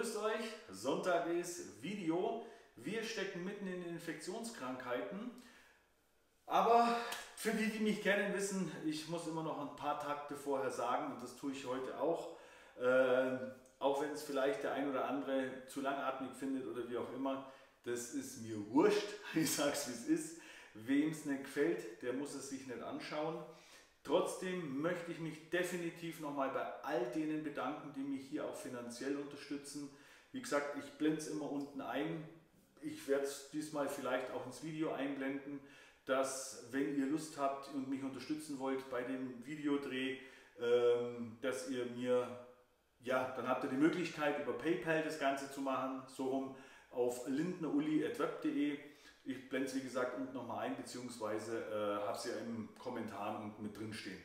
grüßt euch. Sonntag ist Video. Wir stecken mitten in Infektionskrankheiten. Aber für die, die mich kennen, wissen, ich muss immer noch ein paar Takte vorher sagen und das tue ich heute auch. Äh, auch wenn es vielleicht der ein oder andere zu langatmig findet oder wie auch immer, das ist mir wurscht. Ich sage es wie es ist. Wem es nicht gefällt, der muss es sich nicht anschauen. Trotzdem möchte ich mich definitiv nochmal bei all denen bedanken, die mich hier auch finanziell unterstützen. Wie gesagt, ich blende es immer unten ein. Ich werde es diesmal vielleicht auch ins Video einblenden, dass wenn ihr Lust habt und mich unterstützen wollt bei dem Videodreh, ähm, dass ihr mir, ja, dann habt ihr die Möglichkeit über PayPal das Ganze zu machen, so rum auf lindneruli.web.de ich blende es wie gesagt unten nochmal ein, beziehungsweise äh, habe es ja im Kommentar unten mit drin stehen.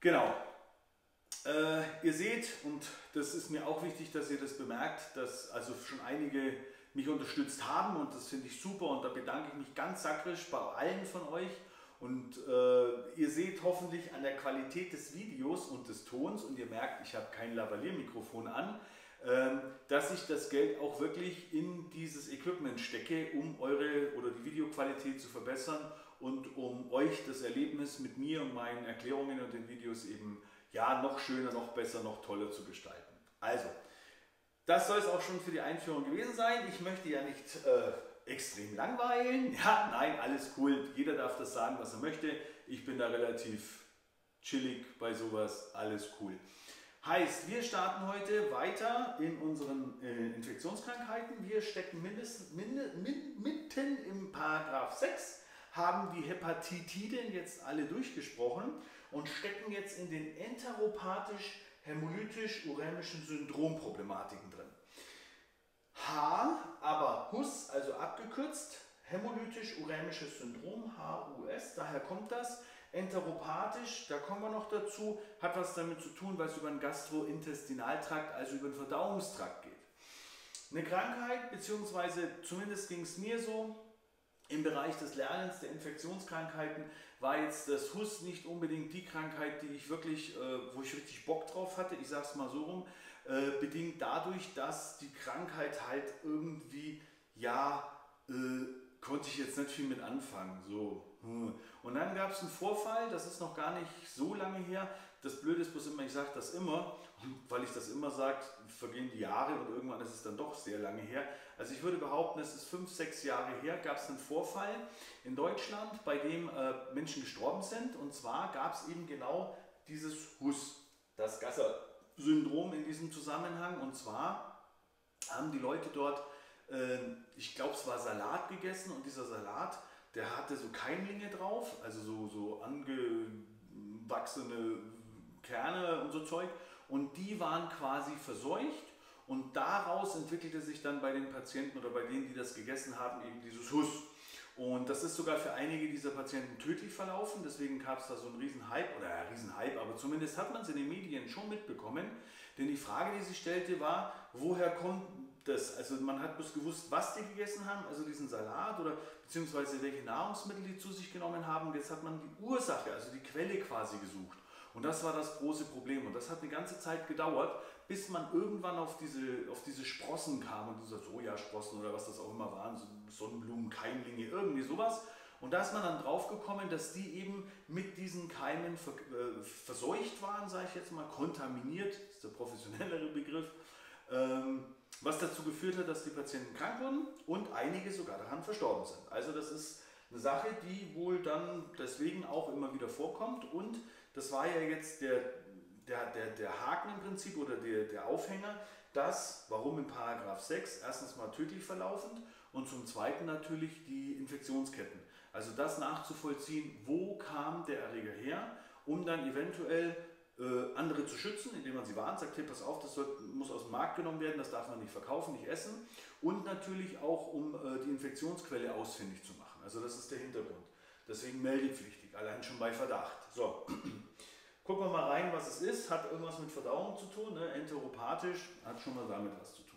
Genau. Äh, ihr seht, und das ist mir auch wichtig, dass ihr das bemerkt, dass also schon einige mich unterstützt haben und das finde ich super und da bedanke ich mich ganz sakrisch bei allen von euch. Und äh, ihr seht hoffentlich an der Qualität des Videos und des Tons und ihr merkt, ich habe kein Lavalier-Mikrofon an, dass ich das Geld auch wirklich in dieses Equipment stecke, um eure oder die Videoqualität zu verbessern und um euch das Erlebnis mit mir und meinen Erklärungen und den Videos eben ja noch schöner, noch besser, noch toller zu gestalten. Also, das soll es auch schon für die Einführung gewesen sein. Ich möchte ja nicht äh, extrem langweilen. Ja, nein, alles cool. Jeder darf das sagen, was er möchte. Ich bin da relativ chillig bei sowas. Alles cool. Heißt, wir starten heute weiter in unseren äh, Infektionskrankheiten. Wir stecken mindestens, minde, min, mitten im Paragraph 6, haben die Hepatitiden jetzt alle durchgesprochen und stecken jetzt in den enteropathisch-hämolytisch-urämischen Syndromproblematiken drin. H, aber HUS, also abgekürzt, hämolytisch-urämisches Syndrom, HUS, daher kommt das. Enteropathisch, da kommen wir noch dazu, hat was damit zu tun, es über den Gastrointestinaltrakt, also über den Verdauungstrakt geht. Eine Krankheit, beziehungsweise zumindest ging es mir so, im Bereich des Lernens der Infektionskrankheiten war jetzt das HUS nicht unbedingt die Krankheit, die ich wirklich, äh, wo ich richtig Bock drauf hatte, ich sage es mal so rum, äh, bedingt dadurch, dass die Krankheit halt irgendwie, ja, äh, konnte ich jetzt nicht viel mit anfangen. So. Hm. Und dann gab es einen Vorfall, das ist noch gar nicht so lange her. Das Blöde ist bloß immer, ich sage das immer, weil ich das immer sage, vergehen die Jahre und irgendwann ist es dann doch sehr lange her. Also ich würde behaupten, es ist fünf, sechs Jahre her, gab es einen Vorfall in Deutschland, bei dem äh, Menschen gestorben sind. Und zwar gab es eben genau dieses HUS, das Gasser-Syndrom in diesem Zusammenhang. Und zwar haben die Leute dort ähm, ich glaube, es war Salat gegessen und dieser Salat, der hatte so Keimlinge drauf, also so, so angewachsene Kerne und so Zeug. Und die waren quasi verseucht und daraus entwickelte sich dann bei den Patienten oder bei denen, die das gegessen haben, eben dieses Huss. Und das ist sogar für einige dieser Patienten tödlich verlaufen, deswegen gab es da so einen riesen Hype, oder ja, riesen Hype, aber zumindest hat man es in den Medien schon mitbekommen. Denn die Frage, die sich stellte, war, woher kommt das? Also man hat bloß gewusst, was die gegessen haben, also diesen Salat oder beziehungsweise welche Nahrungsmittel die zu sich genommen haben. Jetzt hat man die Ursache, also die Quelle quasi gesucht. Und das war das große Problem. Und das hat eine ganze Zeit gedauert, bis man irgendwann auf diese, auf diese Sprossen kam und diese Sojasprossen oder was das auch immer waren, so Sonnenblumen, Keimlinge, irgendwie sowas. Und da ist man dann drauf gekommen, dass die eben mit diesen Keimen äh, verseucht waren, sage ich jetzt mal, kontaminiert, ist der professionellere Begriff, ähm, was dazu geführt hat, dass die Patienten krank wurden und einige sogar daran verstorben sind. Also das ist eine Sache, die wohl dann deswegen auch immer wieder vorkommt und das war ja jetzt der, der, der, der Haken im Prinzip oder der, der Aufhänger, dass, warum in Paragraph 6, erstens mal tödlich verlaufend und zum Zweiten natürlich die Infektionsketten. Also das nachzuvollziehen, wo kam der Erreger her, um dann eventuell äh, andere zu schützen, indem man sie warnt, sagt, hey, pass auf, das soll, muss aus dem Markt genommen werden, das darf man nicht verkaufen, nicht essen. Und natürlich auch, um äh, die Infektionsquelle ausfindig zu machen. Also das ist der Hintergrund. Deswegen meldepflichtig, allein schon bei Verdacht. So, gucken wir mal rein, was es ist. Hat irgendwas mit Verdauung zu tun, ne? enteropathisch, hat schon mal damit was zu tun.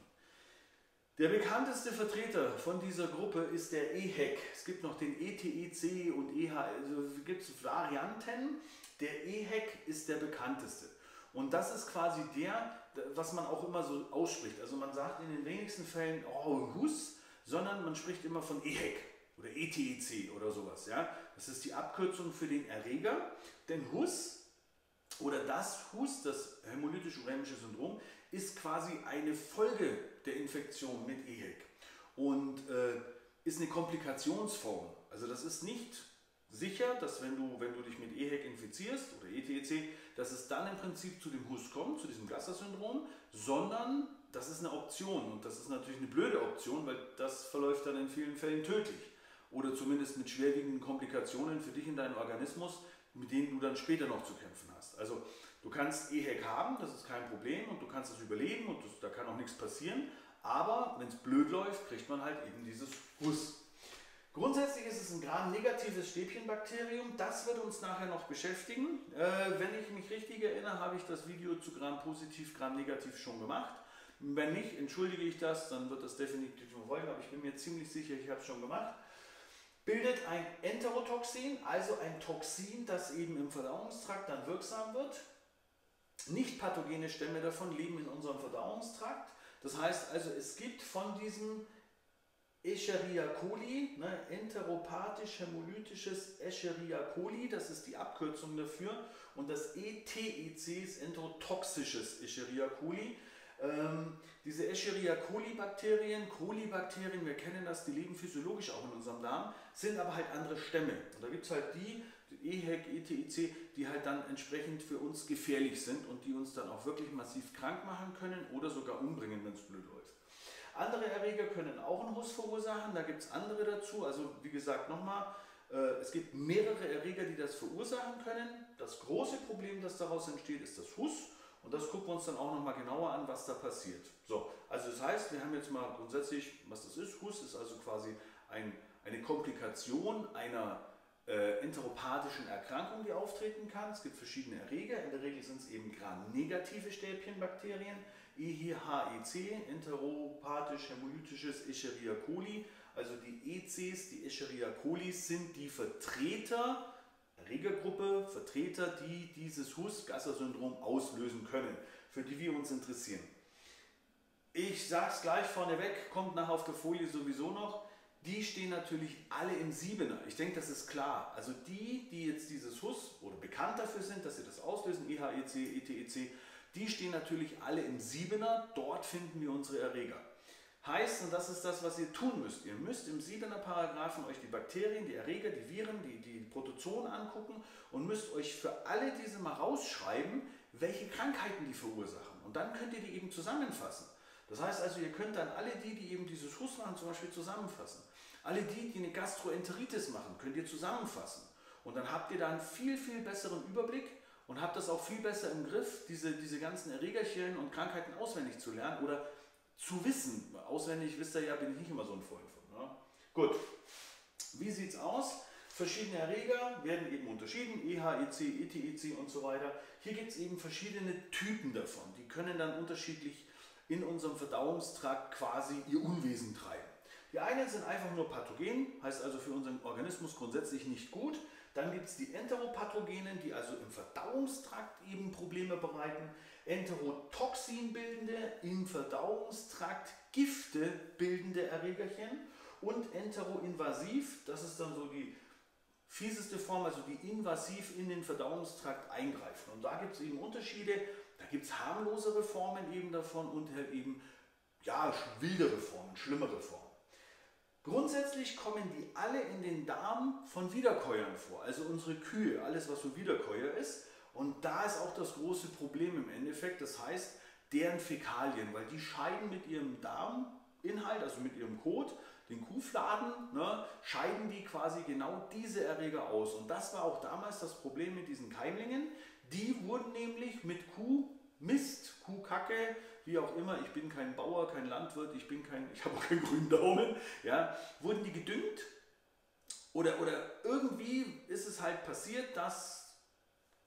Der bekannteste Vertreter von dieser Gruppe ist der EHEC. Es gibt noch den ETEC und EH, also gibt es Varianten. Der EHEC ist der bekannteste. Und das ist quasi der, was man auch immer so ausspricht. Also man sagt in den wenigsten Fällen, oh, Hus, sondern man spricht immer von EHEC oder ETEC oder sowas. Ja? Das ist die Abkürzung für den Erreger. Denn Hus oder das Hus, das hämolytisch-urämische Syndrom, ist quasi eine Folge der Infektion mit EHEC und äh, ist eine Komplikationsform. Also das ist nicht sicher, dass wenn du, wenn du dich mit EHEC infizierst oder ETEC, dass es dann im Prinzip zu dem HUS kommt, zu diesem Glasser-Syndrom, sondern das ist eine Option und das ist natürlich eine blöde Option, weil das verläuft dann in vielen Fällen tödlich oder zumindest mit schwerwiegenden Komplikationen für dich in deinem Organismus, mit denen du dann später noch zu kämpfen hast. Also du kannst EHEC haben, das ist kein Problem und du kannst es überleben und das, da kann auch nichts passieren, aber wenn es blöd läuft, kriegt man halt eben dieses HUS. Grundsätzlich ist es ein gram-negatives Stäbchenbakterium. Das wird uns nachher noch beschäftigen. Äh, wenn ich mich richtig erinnere, habe ich das Video zu gram-positiv, gram-negativ schon gemacht. Wenn nicht, entschuldige ich das, dann wird das definitiv folgen, aber ich bin mir ziemlich sicher, ich habe es schon gemacht. Bildet ein Enterotoxin, also ein Toxin, das eben im Verdauungstrakt dann wirksam wird. Nicht pathogene Stämme davon leben in unserem Verdauungstrakt. Das heißt also, es gibt von diesem Escherichia coli, ne, enteropathisch-hämolytisches Escherichia coli, das ist die Abkürzung dafür. Und das ETEC ist enterotoxisches Escherichia coli. Ähm, diese Escherichia coli Bakterien, Kolibakterien, wir kennen das, die leben physiologisch auch in unserem Darm, sind aber halt andere Stämme. Und da gibt es halt die, die EHEC, ETEC, die halt dann entsprechend für uns gefährlich sind und die uns dann auch wirklich massiv krank machen können oder sogar umbringen, wenn es blöd läuft. Andere Erreger können auch einen Huss verursachen, da gibt es andere dazu. Also wie gesagt nochmal, äh, es gibt mehrere Erreger, die das verursachen können. Das große Problem, das daraus entsteht, ist das Huss. Und das gucken wir uns dann auch nochmal genauer an, was da passiert. So, also das heißt, wir haben jetzt mal grundsätzlich, was das ist. Huss ist also quasi ein, eine Komplikation einer äh, enteropathischen Erkrankung, die auftreten kann. Es gibt verschiedene Erreger. In der Regel sind es eben gram-negative Stäbchenbakterien. EHEC, enteropathisch-hämolytisches Escherichia coli. Also die ECs, die Escherichia coli, sind die Vertreter, Erregergruppe, Vertreter, die dieses Hus-Gasser-Syndrom auslösen können, für die wir uns interessieren. Ich sage es gleich vorneweg, kommt nachher auf der Folie sowieso noch. Die stehen natürlich alle im Siebener. Ich denke, das ist klar. Also die, die jetzt dieses Hus oder bekannt dafür sind, dass sie das auslösen, EHEC, ETEC, die stehen natürlich alle im Siebener, dort finden wir unsere Erreger. Heißt, und das ist das, was ihr tun müsst, ihr müsst im Siebener Paragraphen euch die Bakterien, die Erreger, die Viren, die, die Protozoen angucken und müsst euch für alle diese mal rausschreiben, welche Krankheiten die verursachen. Und dann könnt ihr die eben zusammenfassen. Das heißt also, ihr könnt dann alle die, die eben dieses Huss machen, zum Beispiel zusammenfassen. Alle die, die eine Gastroenteritis machen, könnt ihr zusammenfassen. Und dann habt ihr da einen viel, viel besseren Überblick und habe das auch viel besser im Griff, diese, diese ganzen Erregerchen und Krankheiten auswendig zu lernen oder zu wissen. Auswendig, wisst ihr ja, bin ich nicht immer so ein Freund von. Ne? Gut, wie sieht es aus? Verschiedene Erreger werden eben unterschieden, EHEC, ETEC und so weiter. Hier gibt es eben verschiedene Typen davon. Die können dann unterschiedlich in unserem Verdauungstrakt quasi ihr Unwesen treiben. Die einen sind einfach nur pathogen, heißt also für unseren Organismus grundsätzlich nicht gut. Dann gibt es die Enteropathogenen, die also im Verdauungstrakt eben Probleme bereiten. Enterotoxin bildende, im Verdauungstrakt Gifte bildende Erregerchen. Und enteroinvasiv, das ist dann so die fieseste Form, also die invasiv in den Verdauungstrakt eingreifen. Und da gibt es eben Unterschiede. Da gibt es harmlosere Formen eben davon und eben ja, wildere Formen, schlimmere Formen. Grundsätzlich kommen die alle in den Darm von Wiederkäuern vor, also unsere Kühe, alles was so Wiederkäuer ist. Und da ist auch das große Problem im Endeffekt, das heißt deren Fäkalien, weil die scheiden mit ihrem Darminhalt, also mit ihrem Kot, den Kuhfladen, ne, scheiden die quasi genau diese Erreger aus. Und das war auch damals das Problem mit diesen Keimlingen. Die wurden nämlich mit Kuhmist, Kuhkacke, wie auch immer, ich bin kein Bauer, kein Landwirt, ich bin kein, ich habe auch keinen grünen Daumen, ja, wurden die gedüngt oder, oder irgendwie ist es halt passiert, dass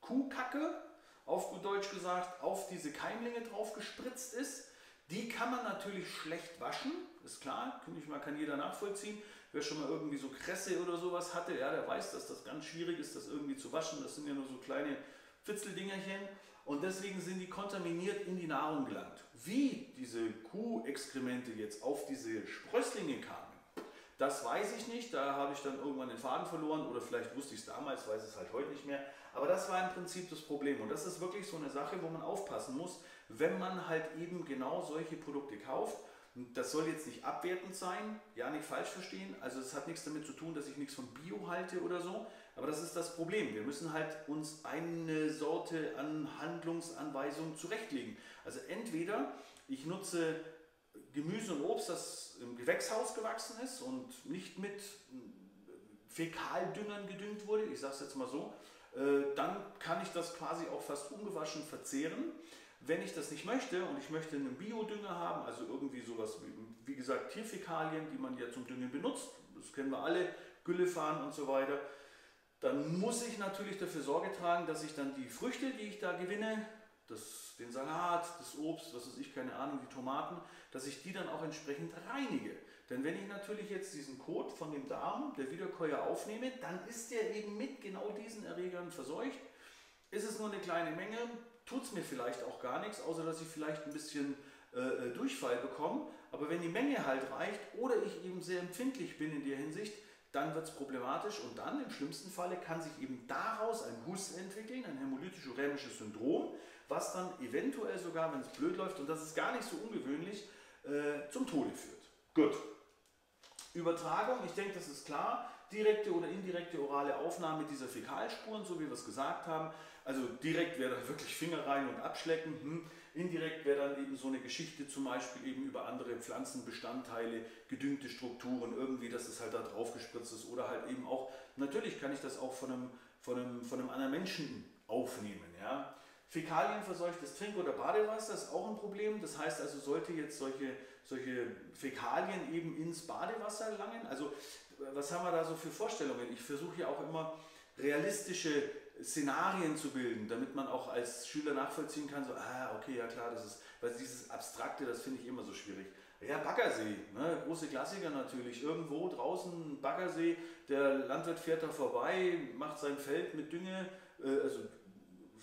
Kuhkacke, auf gut Deutsch gesagt, auf diese Keimlinge drauf gespritzt ist. Die kann man natürlich schlecht waschen, ist klar, kann, jeder nachvollziehen. Wer schon mal irgendwie so Kresse oder sowas hatte, ja, der weiß, dass das ganz schwierig ist, das irgendwie zu waschen. Das sind ja nur so kleine Fitzeldingerchen und deswegen sind die kontaminiert in die Nahrung gelangt. Wie diese Kuhexkremente jetzt auf diese Sprösslinge kamen, das weiß ich nicht, da habe ich dann irgendwann den Faden verloren oder vielleicht wusste ich es damals, weiß es halt heute nicht mehr. Aber das war im Prinzip das Problem und das ist wirklich so eine Sache, wo man aufpassen muss, wenn man halt eben genau solche Produkte kauft. Das soll jetzt nicht abwertend sein, ja nicht falsch verstehen. Also es hat nichts damit zu tun, dass ich nichts von Bio halte oder so. Aber das ist das Problem. Wir müssen halt uns eine Sorte an Handlungsanweisungen zurechtlegen. Also entweder ich nutze Gemüse und Obst, das im Gewächshaus gewachsen ist und nicht mit Fäkaldüngern gedüngt wurde, ich sage es jetzt mal so, äh, dann kann ich das quasi auch fast ungewaschen verzehren. Wenn ich das nicht möchte und ich möchte einen Biodünger haben, also irgendwie sowas wie, wie gesagt Tierfäkalien, die man ja zum Düngen benutzt, das kennen wir alle, Güllefahren und so weiter, dann muss ich natürlich dafür Sorge tragen, dass ich dann die Früchte, die ich da gewinne, das, den Salat, das Obst, was weiß ich, keine Ahnung, die Tomaten, dass ich die dann auch entsprechend reinige. Denn wenn ich natürlich jetzt diesen Kot von dem Darm der Wiederkäuer aufnehme, dann ist der eben mit genau diesen Erregern verseucht. Ist es nur eine kleine Menge, tut es mir vielleicht auch gar nichts, außer dass ich vielleicht ein bisschen äh, äh, Durchfall bekomme. Aber wenn die Menge halt reicht oder ich eben sehr empfindlich bin in der Hinsicht, dann wird es problematisch und dann im schlimmsten Falle kann sich eben daraus ein Huss entwickeln, ein hämolytisch-urämisches Syndrom, was dann eventuell sogar, wenn es blöd läuft, und das ist gar nicht so ungewöhnlich, äh, zum Tode führt. Gut. Übertragung, ich denke, das ist klar. Direkte oder indirekte orale Aufnahme dieser Fäkalspuren, so wie wir es gesagt haben. Also direkt wäre dann wirklich Finger rein und abschlecken. Hm. Indirekt wäre dann eben so eine Geschichte zum Beispiel eben über andere Pflanzenbestandteile, gedüngte Strukturen, irgendwie, dass es halt da drauf gespritzt ist. Oder halt eben auch, natürlich kann ich das auch von einem, von einem, von einem anderen Menschen aufnehmen. Ja. Fäkalienverseuchtes Trink- oder Badewasser ist auch ein Problem. Das heißt also, sollte jetzt solche, solche Fäkalien eben ins Badewasser langen, also was haben wir da so für Vorstellungen? Ich versuche ja auch immer realistische Szenarien zu bilden, damit man auch als Schüler nachvollziehen kann, so, ah, okay, ja klar, das ist, weil dieses Abstrakte, das finde ich immer so schwierig. Ja, Baggersee, ne, große Klassiker natürlich. Irgendwo draußen Baggersee, der Landwirt fährt da vorbei, macht sein Feld mit Dünge, äh, also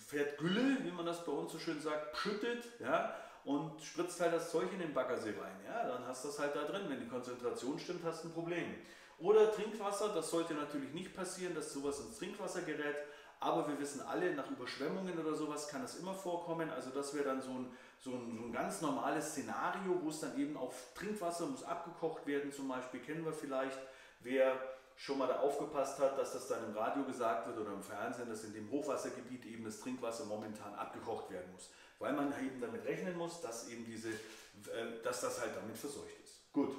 fährt Gülle, wie man das bei uns so schön sagt, schüttet, ja, und spritzt halt das Zeug in den Baggersee rein. Ja, dann hast du das halt da drin. Wenn die Konzentration stimmt, hast du ein Problem. Oder Trinkwasser, das sollte natürlich nicht passieren, dass sowas ins Trinkwasser gerät. Aber wir wissen alle, nach Überschwemmungen oder sowas kann das immer vorkommen. Also das wäre dann so ein, so, ein, so ein ganz normales Szenario, wo es dann eben auf Trinkwasser muss abgekocht werden. Zum Beispiel kennen wir vielleicht, wer schon mal da aufgepasst hat, dass das dann im Radio gesagt wird oder im Fernsehen, dass in dem Hochwassergebiet eben das Trinkwasser momentan abgekocht werden muss. Weil man eben damit rechnen muss, dass eben diese, äh, dass das halt damit verseucht ist. Gut.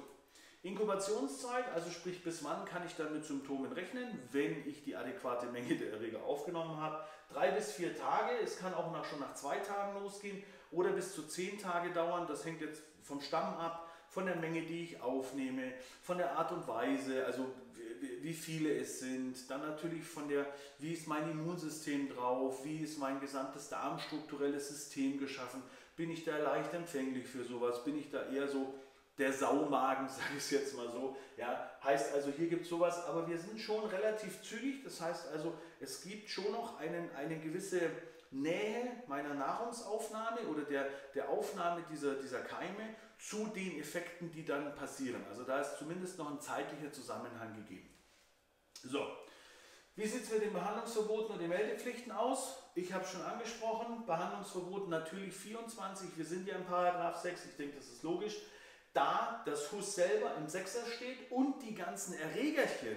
Inkubationszeit, also sprich bis wann kann ich dann mit Symptomen rechnen, wenn ich die adäquate Menge der Erreger aufgenommen habe. Drei bis vier Tage, es kann auch nach, schon nach zwei Tagen losgehen oder bis zu zehn Tage dauern, das hängt jetzt vom Stamm ab, von der Menge, die ich aufnehme, von der Art und Weise, also wie viele es sind, dann natürlich von der, wie ist mein Immunsystem drauf, wie ist mein gesamtes darmstrukturelles System geschaffen, bin ich da leicht empfänglich für sowas, bin ich da eher so der Saumagen, sage ich es jetzt mal so. Ja, heißt also, hier gibt es sowas, aber wir sind schon relativ zügig. Das heißt also, es gibt schon noch einen, eine gewisse Nähe meiner Nahrungsaufnahme oder der, der Aufnahme dieser, dieser Keime zu den Effekten, die dann passieren. Also da ist zumindest noch ein zeitlicher Zusammenhang gegeben. So, wie sieht es mit den Behandlungsverboten und den Meldepflichten aus? Ich habe schon angesprochen, Behandlungsverbot natürlich 24, wir sind ja im Paragraph 6, ich denke, das ist logisch da das Huss selber im Sechser steht und die ganzen Erregerchen,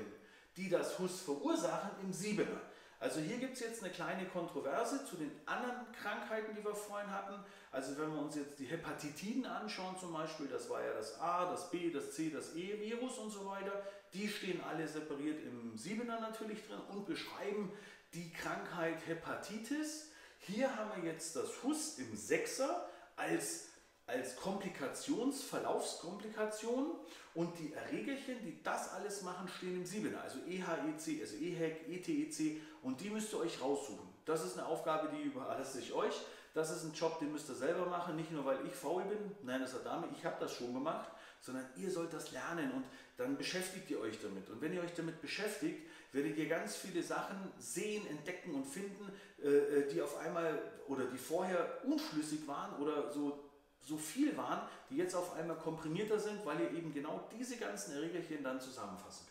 die das Huss verursachen, im Siebener. Also hier gibt es jetzt eine kleine Kontroverse zu den anderen Krankheiten, die wir vorhin hatten. Also wenn wir uns jetzt die Hepatitiden anschauen zum Beispiel, das war ja das A, das B, das C, das E-Virus und so weiter, die stehen alle separiert im Siebener natürlich drin und beschreiben die Krankheit Hepatitis. Hier haben wir jetzt das Huss im Sechser als als Komplikationsverlaufskomplikation und die Erregerchen, die das alles machen, stehen im Siebener, also EHEC, also EHEC, ETEC und die müsst ihr euch raussuchen. Das ist eine Aufgabe, die überlasse ich euch. Das ist ein Job, den müsst ihr selber machen, nicht nur weil ich faul bin, nein, das hat Dame, ich habe das schon gemacht, sondern ihr sollt das lernen und dann beschäftigt ihr euch damit. Und wenn ihr euch damit beschäftigt, werdet ihr ganz viele Sachen sehen, entdecken und finden, äh, äh, die auf einmal oder die vorher unschlüssig waren oder so, so viel waren, die jetzt auf einmal komprimierter sind, weil ihr eben genau diese ganzen Erregerchen dann zusammenfassen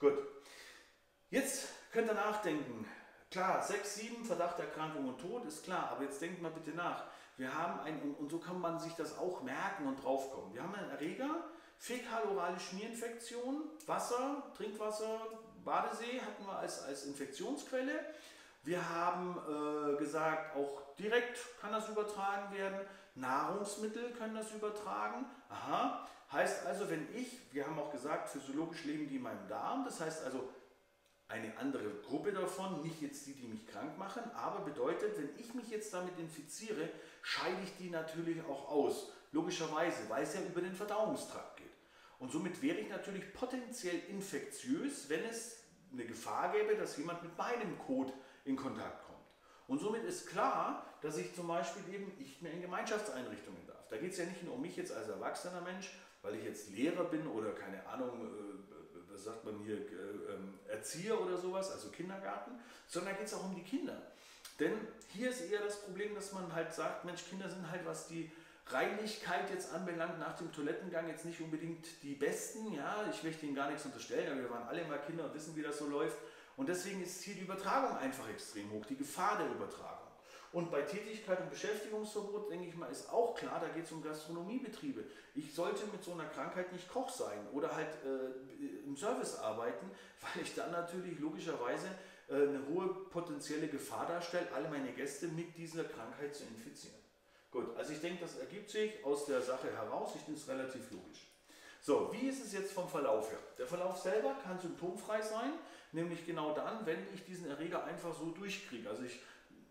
könnt. Gut. Jetzt könnt ihr nachdenken. Klar, 6, 7, Verdachterkrankung und Tod ist klar, aber jetzt denkt mal bitte nach. Wir haben ein, und so kann man sich das auch merken und draufkommen. Wir haben einen Erreger, fäkalorale Schmierinfektion, Wasser, Trinkwasser, Badesee hatten wir als, als Infektionsquelle. Wir haben äh, gesagt, auch direkt kann das übertragen werden. Nahrungsmittel können das übertragen. Aha. Heißt also, wenn ich, wir haben auch gesagt, physiologisch leben die in meinem Darm. Das heißt also, eine andere Gruppe davon, nicht jetzt die, die mich krank machen, aber bedeutet, wenn ich mich jetzt damit infiziere, scheide ich die natürlich auch aus. Logischerweise, weil es ja über den Verdauungstrakt geht. Und somit wäre ich natürlich potenziell infektiös, wenn es eine Gefahr gäbe, dass jemand mit meinem Code in Kontakt kommt. Und somit ist klar, dass ich zum Beispiel eben nicht mehr in Gemeinschaftseinrichtungen darf. Da geht es ja nicht nur um mich jetzt als erwachsener Mensch, weil ich jetzt Lehrer bin oder keine Ahnung, äh, was sagt man hier, äh, ähm, Erzieher oder sowas, also Kindergarten, sondern da geht es auch um die Kinder. Denn hier ist eher das Problem, dass man halt sagt, Mensch, Kinder sind halt, was die Reinlichkeit jetzt anbelangt, nach dem Toilettengang jetzt nicht unbedingt die besten. Ja, ich möchte ihnen gar nichts unterstellen, aber wir waren alle mal Kinder und wissen, wie das so läuft. Und deswegen ist hier die Übertragung einfach extrem hoch, die Gefahr der Übertragung. Und bei Tätigkeit und Beschäftigungsverbot, denke ich mal, ist auch klar, da geht es um Gastronomiebetriebe. Ich sollte mit so einer Krankheit nicht Koch sein oder halt äh, im Service arbeiten, weil ich dann natürlich logischerweise äh, eine hohe potenzielle Gefahr darstelle, alle meine Gäste mit dieser Krankheit zu infizieren. Gut, also ich denke, das ergibt sich aus der Sache heraus, ich finde es relativ logisch. So, wie ist es jetzt vom Verlauf her? Der Verlauf selber kann symptomfrei sein, nämlich genau dann, wenn ich diesen Erreger einfach so durchkriege. Also ich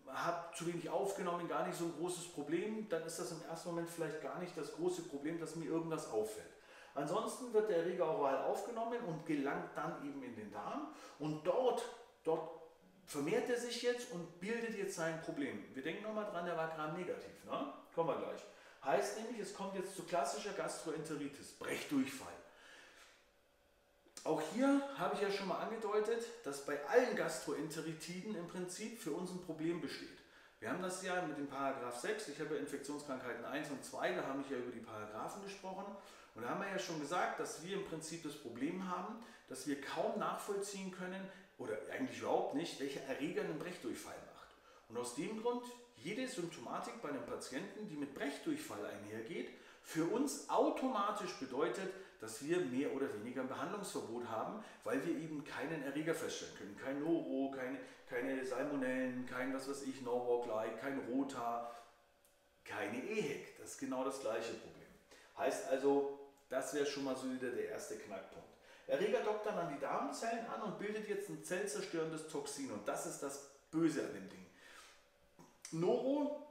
habe zu wenig aufgenommen, gar nicht so ein großes Problem, dann ist das im ersten Moment vielleicht gar nicht das große Problem, dass mir irgendwas auffällt. Ansonsten wird der Erreger oral aufgenommen und gelangt dann eben in den Darm und dort, dort vermehrt er sich jetzt und bildet jetzt sein Problem. Wir denken nochmal dran, der war gram-negativ, ne? kommen wir gleich. Heißt nämlich, es kommt jetzt zu klassischer Gastroenteritis, Brechdurchfall. Auch hier habe ich ja schon mal angedeutet, dass bei allen Gastroenteritiden im Prinzip für uns ein Problem besteht. Wir haben das ja mit dem Paragraph 6, ich habe Infektionskrankheiten 1 und 2, da habe ich ja über die Paragraphen gesprochen. Und da haben wir ja schon gesagt, dass wir im Prinzip das Problem haben, dass wir kaum nachvollziehen können, oder eigentlich überhaupt nicht, welcher Erreger einen Brechdurchfall macht. Und aus dem Grund, jede Symptomatik bei einem Patienten, die mit Brechdurchfall einhergeht, für uns automatisch bedeutet, dass wir mehr oder weniger ein Behandlungsverbot haben, weil wir eben keinen Erreger feststellen können. Kein Noro, keine, keine Salmonellen, kein was weiß ich, Norwalk-like, kein Rota, keine EHEC. Das ist genau das gleiche Problem. Heißt also, das wäre schon mal so wieder der erste Knackpunkt. Erreger dockt dann an die Darmzellen an und bildet jetzt ein zellzerstörendes Toxin und das ist das Böse an dem Ding. Noro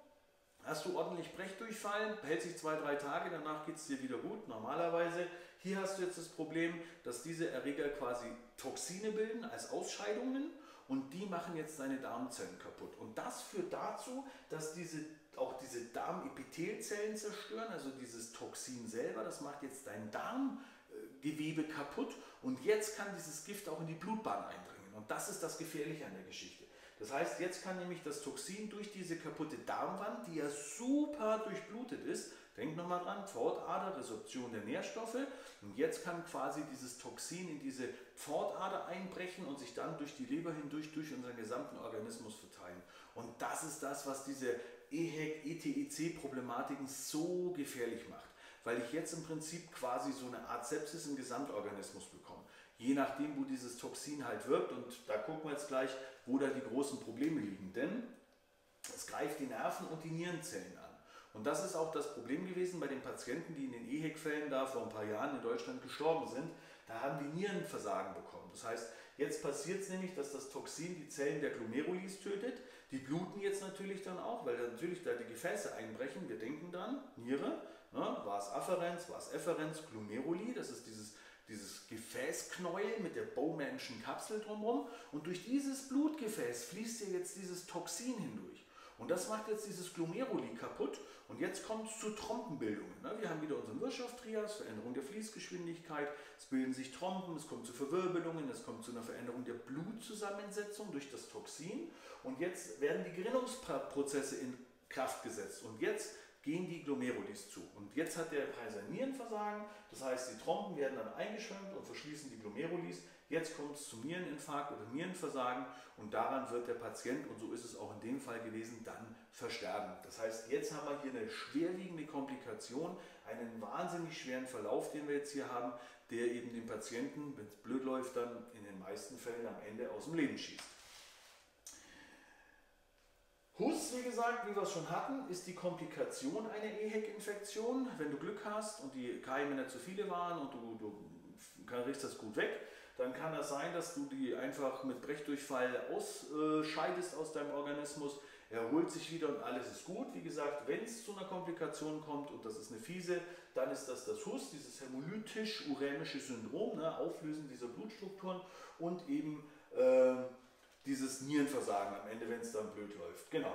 hast du ordentlich Brechdurchfall, hält sich zwei, drei Tage, danach geht es dir wieder gut, normalerweise. Hier hast du jetzt das Problem, dass diese Erreger quasi Toxine bilden als Ausscheidungen und die machen jetzt deine Darmzellen kaputt. Und das führt dazu, dass diese, auch diese Darmepithelzellen zerstören, also dieses Toxin selber, das macht jetzt dein Darmgewebe kaputt und jetzt kann dieses Gift auch in die Blutbahn eindringen. Und das ist das Gefährliche an der Geschichte. Das heißt, jetzt kann nämlich das Toxin durch diese kaputte Darmwand, die ja super durchblutet ist, denk nochmal dran, Pfortader, Resorption der Nährstoffe, und jetzt kann quasi dieses Toxin in diese Pfortader einbrechen und sich dann durch die Leber hindurch, durch unseren gesamten Organismus verteilen. Und das ist das, was diese EHEC, ETEC-Problematiken so gefährlich macht, weil ich jetzt im Prinzip quasi so eine Art Sepsis im Gesamtorganismus bekomme je nachdem, wo dieses Toxin halt wirkt. Und da gucken wir jetzt gleich, wo da die großen Probleme liegen. Denn es greift die Nerven und die Nierenzellen an. Und das ist auch das Problem gewesen bei den Patienten, die in den EHEC-Fällen da vor ein paar Jahren in Deutschland gestorben sind. Da haben die Nierenversagen bekommen. Das heißt, jetzt passiert es nämlich, dass das Toxin die Zellen der Glomerulis tötet. Die bluten jetzt natürlich dann auch, weil natürlich da die Gefäße einbrechen. Wir denken dann, Niere, ne, war es Afferenz, war es Efferenz, Glomeruli, das ist dieses dieses Gefäßknäuel mit der Bowmanschen Kapsel drumherum und durch dieses Blutgefäß fließt ja jetzt dieses Toxin hindurch. Und das macht jetzt dieses Glomeruli kaputt und jetzt kommt es zu Trompenbildungen. Ne? Wir haben wieder unseren Wirtschaftstrias, Veränderung der Fließgeschwindigkeit, es bilden sich Trompen, es kommt zu Verwirbelungen, es kommt zu einer Veränderung der Blutzusammensetzung durch das Toxin und jetzt werden die Gerinnungsprozesse in Kraft gesetzt und jetzt gehen die Glomerulis zu. Und jetzt hat der Kaiser Nierenversagen, das heißt, die Trompen werden dann eingeschwemmt und verschließen die Glomerulis. Jetzt kommt es zu Niereninfarkt oder Nierenversagen und daran wird der Patient, und so ist es auch in dem Fall gewesen, dann versterben. Das heißt, jetzt haben wir hier eine schwerwiegende Komplikation, einen wahnsinnig schweren Verlauf, den wir jetzt hier haben, der eben den Patienten, wenn es blöd läuft, dann in den meisten Fällen am Ende aus dem Leben schießt. Hus, wie gesagt, wie wir es schon hatten, ist die Komplikation einer EHEC-Infektion. Wenn du Glück hast und die Keime nicht zu viele waren und du, du kriegst das gut weg, dann kann das sein, dass du die einfach mit Brechdurchfall ausscheidest aus deinem Organismus. Er holt sich wieder und alles ist gut. Wie gesagt, wenn es zu einer Komplikation kommt und das ist eine fiese, dann ist das das HUS, dieses hämolytisch-urämische Syndrom, ne, Auflösen dieser Blutstrukturen und eben äh, Nierenversagen am Ende, wenn es dann blöd läuft. Genau.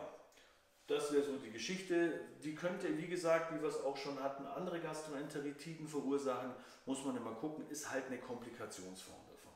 Das wäre so die Geschichte. Die könnte, wie gesagt, wie wir es auch schon hatten, andere Gastroenteritiden verursachen. Muss man immer gucken, ist halt eine Komplikationsform davon.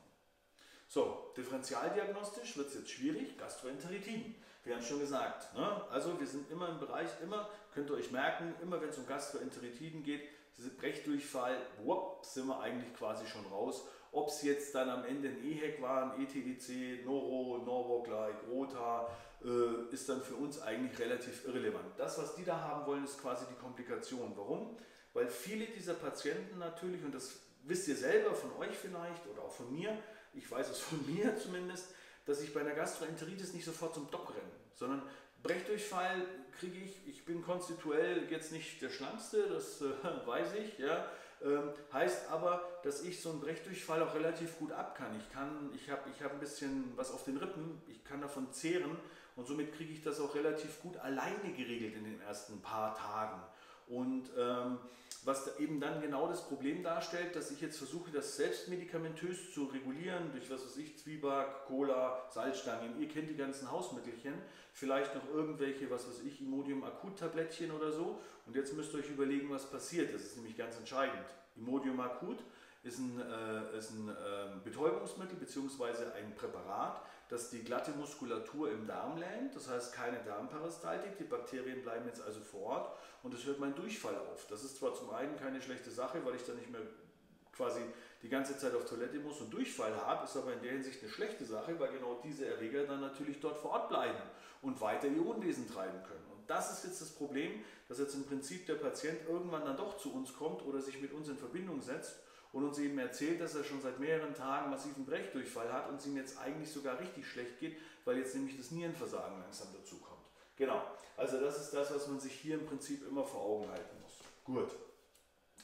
So, differentialdiagnostisch wird es jetzt schwierig. Gastroenteritiden. Wir haben es schon gesagt. Ne? Also wir sind immer im Bereich, immer, könnt ihr euch merken, immer wenn es um Gastroenteritiden geht, diese Brechdurchfall, whoop, sind wir eigentlich quasi schon raus ob es jetzt dann am Ende ein EHEC war, ein ETEC, Noro, Norwalk-like, Rota, äh, ist dann für uns eigentlich relativ irrelevant. Das, was die da haben wollen, ist quasi die Komplikation. Warum? Weil viele dieser Patienten natürlich, und das wisst ihr selber von euch vielleicht oder auch von mir, ich weiß es von mir zumindest, dass ich bei einer Gastroenteritis nicht sofort zum Doc renne, sondern Brechdurchfall kriege ich, ich bin konstituell jetzt nicht der Schlankste, das äh, weiß ich, ja, ähm, heißt aber, dass ich so einen Brechdurchfall auch relativ gut ab kann. Ich, kann, ich habe ich hab ein bisschen was auf den Rippen, ich kann davon zehren und somit kriege ich das auch relativ gut alleine geregelt in den ersten paar Tagen. Und ähm, was eben dann genau das Problem darstellt, dass ich jetzt versuche, das selbstmedikamentös zu regulieren, durch was weiß ich, Zwieback, Cola, Salzstangen, ihr kennt die ganzen Hausmittelchen, vielleicht noch irgendwelche, was weiß ich, Imodium Akut-Tablettchen oder so. Und jetzt müsst ihr euch überlegen, was passiert. Das ist nämlich ganz entscheidend. Imodium Akut ist ein, äh, ist ein äh, Betäubungsmittel bzw. ein Präparat, das die glatte Muskulatur im Darm lähmt. Das heißt keine Darmparastaltik, die Bakterien bleiben jetzt also vor Ort und es hört mein Durchfall auf. Das ist zwar zum einen keine schlechte Sache, weil ich dann nicht mehr quasi die ganze Zeit auf Toilette muss und Durchfall habe, ist aber in der Hinsicht eine schlechte Sache, weil genau diese Erreger dann natürlich dort vor Ort bleiben und weiter ihr Unwesen treiben können. Und das ist jetzt das Problem, dass jetzt im Prinzip der Patient irgendwann dann doch zu uns kommt oder sich mit uns in Verbindung setzt und uns eben erzählt, dass er schon seit mehreren Tagen massiven Brechdurchfall hat und es ihm jetzt eigentlich sogar richtig schlecht geht, weil jetzt nämlich das Nierenversagen langsam dazu kommt. Genau, also das ist das, was man sich hier im Prinzip immer vor Augen halten muss. Gut.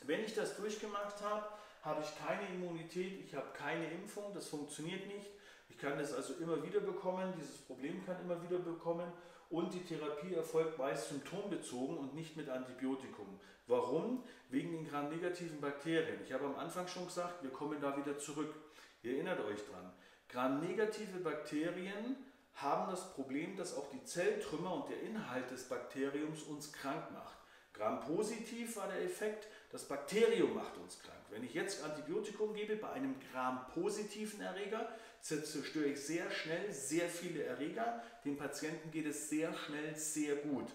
Wenn ich das durchgemacht habe, habe ich keine Immunität, ich habe keine Impfung, das funktioniert nicht. Ich kann das also immer wieder bekommen, dieses Problem kann immer wieder bekommen und die Therapie erfolgt meist symptombezogen und nicht mit Antibiotikum. Warum? Wegen den gramnegativen Bakterien. Ich habe am Anfang schon gesagt, wir kommen da wieder zurück. Ihr erinnert euch dran. Gramnegative Bakterien haben das Problem, dass auch die Zelltrümmer und der Inhalt des Bakteriums uns krank macht. Gram-positiv war der Effekt, das Bakterium macht uns krank. Wenn ich jetzt Antibiotikum gebe bei einem Gram-positiven Erreger, zerstöre ich sehr schnell sehr viele Erreger. Dem Patienten geht es sehr schnell sehr gut.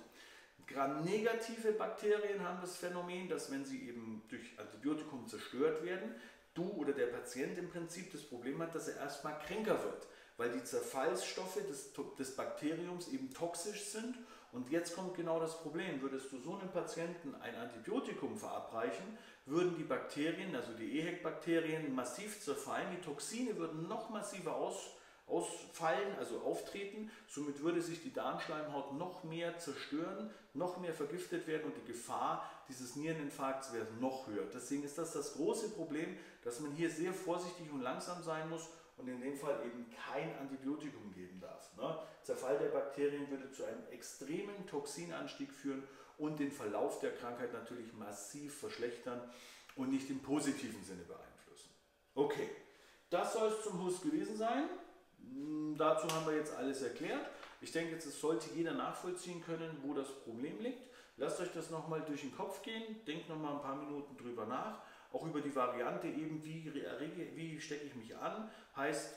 Gram-negative Bakterien haben das Phänomen, dass wenn sie eben durch Antibiotikum zerstört werden, du oder der Patient im Prinzip das Problem hat, dass er erstmal kränker wird, weil die Zerfallsstoffe des, des Bakteriums eben toxisch sind und jetzt kommt genau das Problem. Würdest du so einem Patienten ein Antibiotikum verabreichen, würden die Bakterien, also die EHEC-Bakterien, massiv zerfallen. Die Toxine würden noch massiver aus, ausfallen, also auftreten. Somit würde sich die Darmschleimhaut noch mehr zerstören, noch mehr vergiftet werden und die Gefahr dieses Niereninfarkts wäre noch höher. Deswegen ist das das große Problem, dass man hier sehr vorsichtig und langsam sein muss und in dem Fall eben kein Antibiotikum geben darf. Ne? Zerfall der Bakterien würde zu einem extremen Toxinanstieg führen und den Verlauf der Krankheit natürlich massiv verschlechtern und nicht im positiven Sinne beeinflussen. Okay, das soll es zum Hus gewesen sein. Hm, dazu haben wir jetzt alles erklärt. Ich denke, jetzt sollte jeder nachvollziehen können, wo das Problem liegt. Lasst euch das nochmal durch den Kopf gehen, denkt nochmal ein paar Minuten drüber nach. Auch über die Variante eben, wie, wie stecke ich mich an, heißt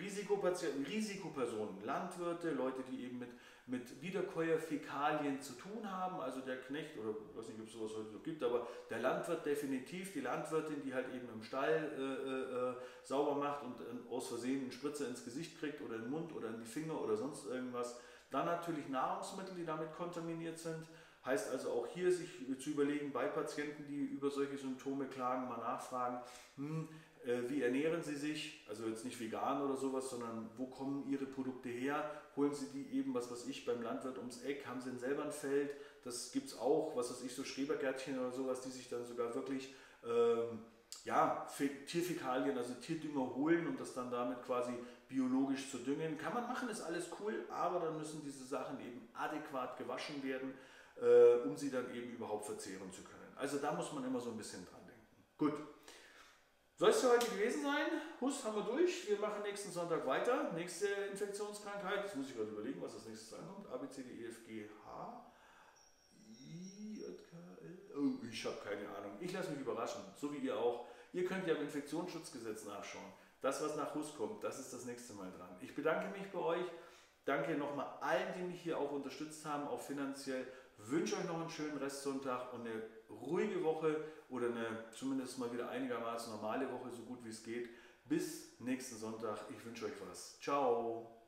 Risikopatienten, Risikopersonen, Landwirte, Leute, die eben mit, mit Wiederkäuerfäkalien zu tun haben, also der Knecht, oder ich weiß nicht, ob es sowas heute noch gibt, aber der Landwirt definitiv, die Landwirtin, die halt eben im Stall äh, äh, äh sauber macht und äh, aus Versehen einen Spritzer ins Gesicht kriegt oder in den Mund oder in die Finger oder sonst irgendwas. Dann natürlich Nahrungsmittel, die damit kontaminiert sind. Heißt also auch hier sich zu überlegen, bei Patienten, die über solche Symptome klagen, mal nachfragen, hm, wie ernähren Sie sich, also jetzt nicht vegan oder sowas, sondern wo kommen Ihre Produkte her? Holen Sie die eben, was weiß ich, beim Landwirt ums Eck? Haben Sie denn selber ein Feld? Das gibt es auch, was weiß ich, so Schrebergärtchen oder sowas, die sich dann sogar wirklich ähm, ja, Tierfäkalien, also Tierdünger holen und das dann damit quasi biologisch zu düngen. Kann man machen, ist alles cool, aber dann müssen diese Sachen eben adäquat gewaschen werden, äh, um sie dann eben überhaupt verzehren zu können. Also da muss man immer so ein bisschen dran denken. Gut. Soll es für heute gewesen sein? Hust haben wir durch. Wir machen nächsten Sonntag weiter. Nächste Infektionskrankheit. Jetzt muss ich gerade überlegen, was als nächstes ankommt. A, B, C, D, E, F, G, H. I, K, L. Oh, ich habe keine Ahnung. Ich lasse mich überraschen. So wie ihr auch. Ihr könnt ja im Infektionsschutzgesetz nachschauen. Das, was nach Hust kommt, das ist das nächste Mal dran. Ich bedanke mich bei euch. Danke nochmal allen, die mich hier auch unterstützt haben, auch finanziell. Wünsche euch noch einen schönen Restsonntag und eine ruhige Woche oder eine zumindest mal wieder einigermaßen normale Woche, so gut wie es geht. Bis nächsten Sonntag. Ich wünsche euch was. Ciao.